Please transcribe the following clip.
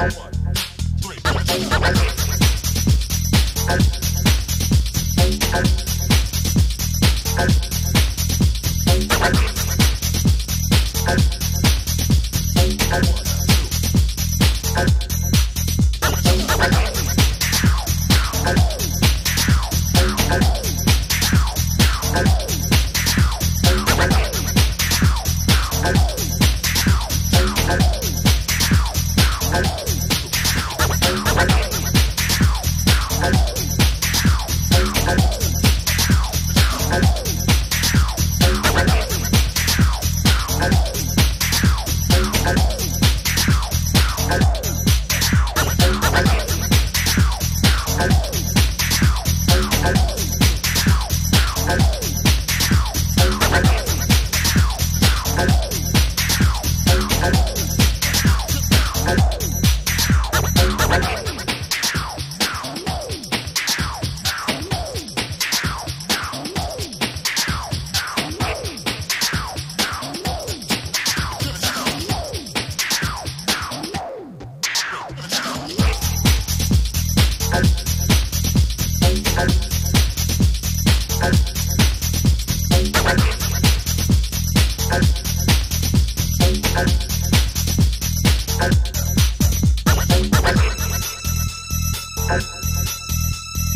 One, three, four.